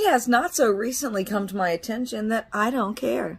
It has not so recently come to my attention that I don't care.